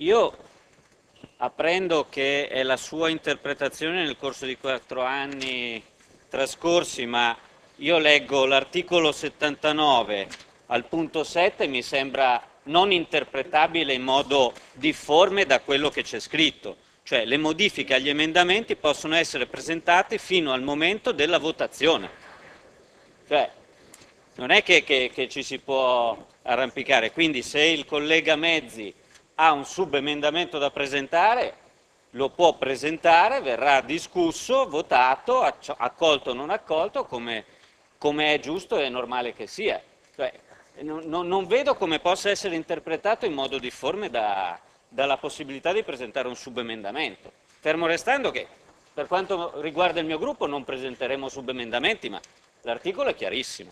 Io apprendo che è la sua interpretazione nel corso di quattro anni trascorsi, ma io leggo l'articolo 79 al punto 7 e mi sembra non interpretabile in modo difforme da quello che c'è scritto. Cioè le modifiche agli emendamenti possono essere presentate fino al momento della votazione. Cioè, non è che, che, che ci si può arrampicare, quindi se il collega Mezzi ha un subemendamento da presentare, lo può presentare, verrà discusso, votato, accolto o non accolto, come, come, è giusto e normale che sia. Cioè, non, non, vedo come possa essere interpretato in modo difforme da, dalla possibilità di presentare un subemendamento. Fermo restando che per quanto riguarda il mio gruppo non presenteremo subemendamenti, ma l'articolo è chiarissimo.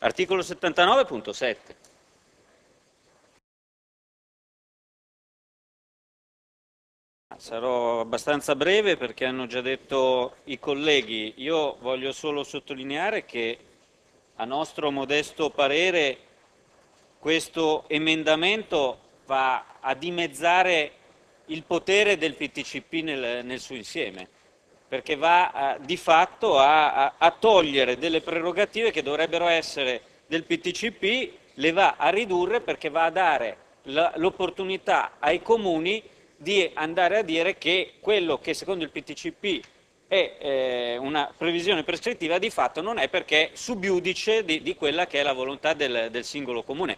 Articolo 79.7. Sarò abbastanza breve perché hanno già detto i colleghi. Io voglio solo sottolineare che a nostro modesto parere questo emendamento va a dimezzare il potere del PTCP nel, nel suo insieme, perché va a, di fatto a, a, a togliere delle prerogative che dovrebbero essere del PTCP, le va a ridurre perché va a dare l'opportunità ai comuni di andare a dire che quello che secondo il PTCP è eh, una previsione prescrittiva di fatto non è perché subiudice di, di quella che è la volontà del, del singolo comune.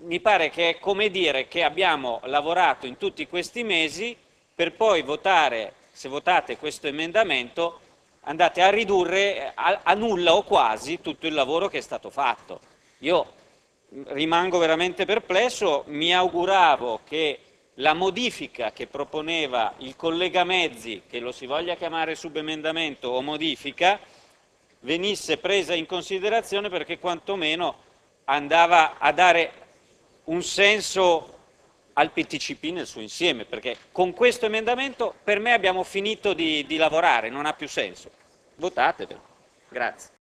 Mi pare che è come dire che abbiamo lavorato in tutti questi mesi per poi votare, se votate questo emendamento, andate a ridurre a, a nulla o quasi tutto il lavoro che è stato fatto. Io rimango veramente perplesso, mi auguravo che la modifica che proponeva il collega Mezzi, che lo si voglia chiamare subemendamento o modifica, venisse presa in considerazione perché quantomeno andava a dare un senso al PTCP nel suo insieme, perché con questo emendamento per me abbiamo finito di, di lavorare, non ha più senso. Votatevelo. Grazie.